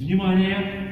Внимание!